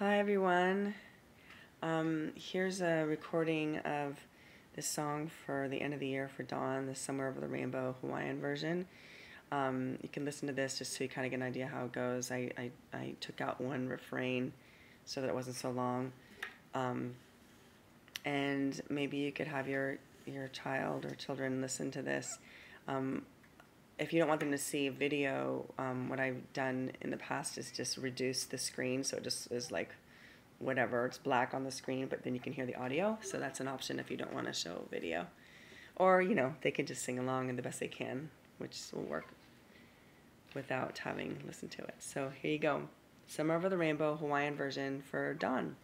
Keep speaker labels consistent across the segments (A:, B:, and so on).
A: Hi everyone. Um, here's a recording of this song for the end of the year for Dawn, the Somewhere Over the Rainbow Hawaiian version. Um, you can listen to this just so you kind of get an idea how it goes. I, I, I took out one refrain so that it wasn't so long. Um, and maybe you could have your, your child or children listen to this. If you don't want them to see video, um, what I've done in the past is just reduce the screen so it just is like whatever, it's black on the screen, but then you can hear the audio. So that's an option if you don't want to show video. Or, you know, they can just sing along and the best they can, which will work without having listened to it. So here you go. Somewhere Over the Rainbow Hawaiian version for Dawn.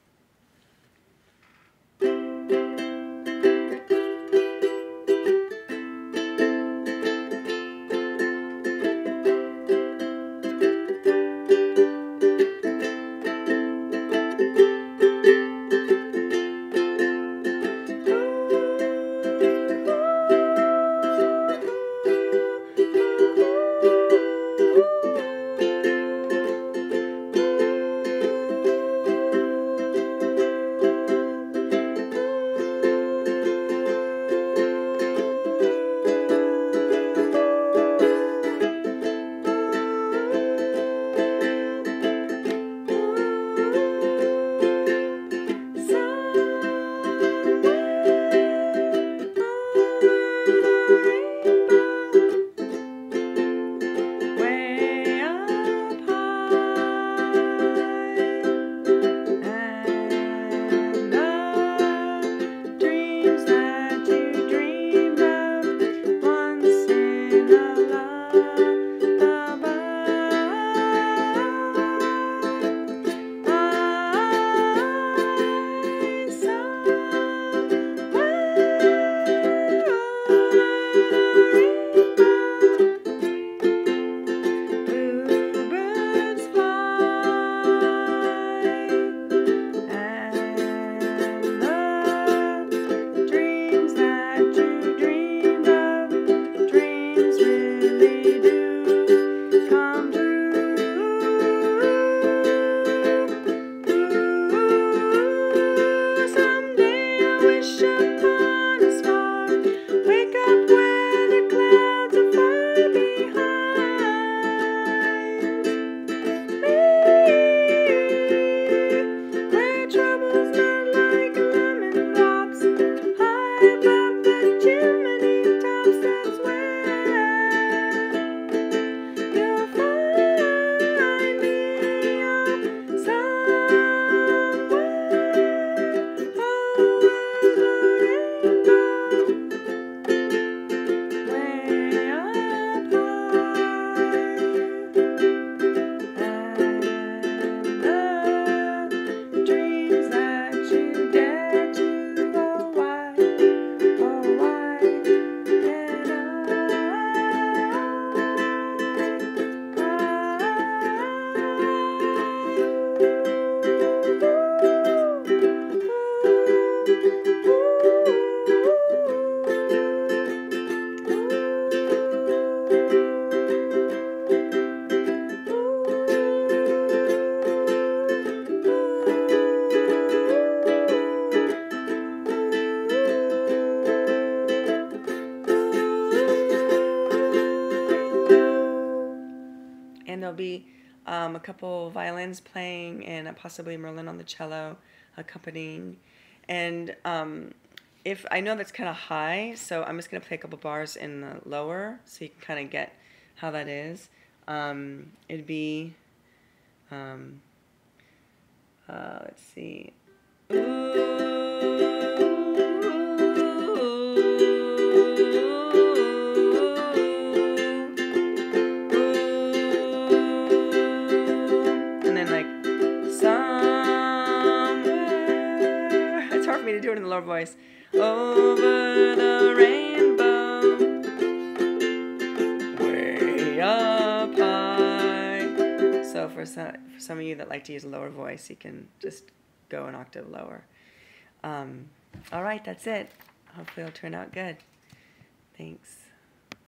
A: Be um, a couple violins playing and possibly Merlin on the cello accompanying. And um, if I know that's kind of high, so I'm just gonna play a couple bars in the lower so you can kind of get how that is. Um, it'd be, um, uh, let's see. Do it in the lower voice. Over the rainbow, way up high. So for some, for some of you that like to use a lower voice, you can just go an octave lower. Um, all right, that's it. Hopefully it'll turn out good. Thanks.